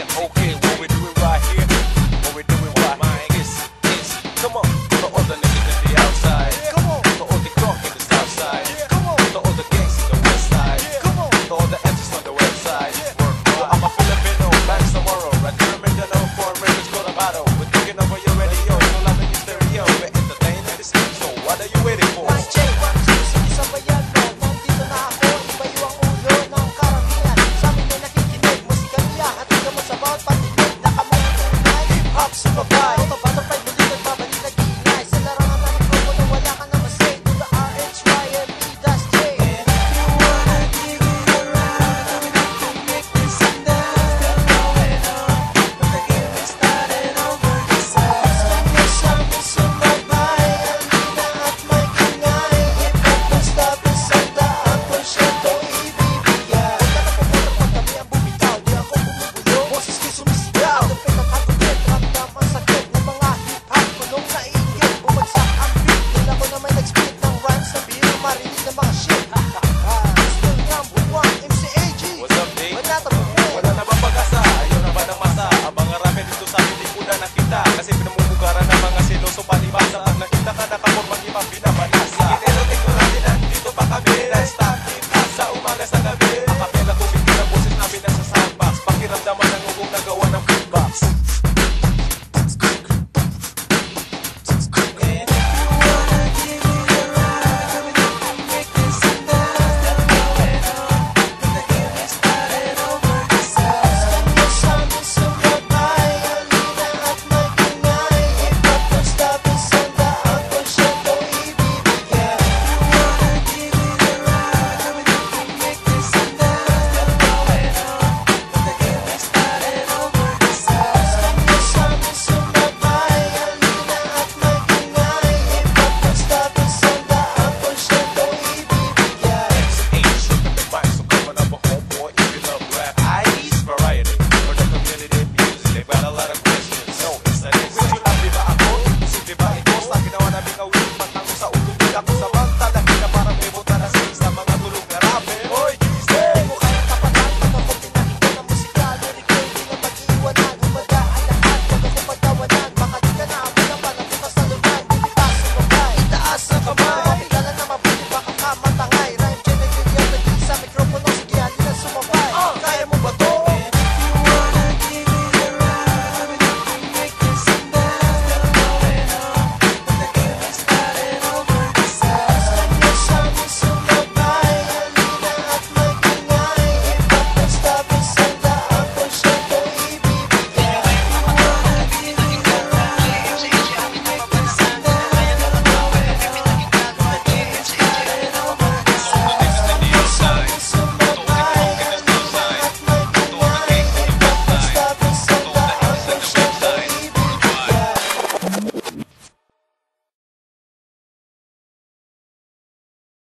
him. Okay.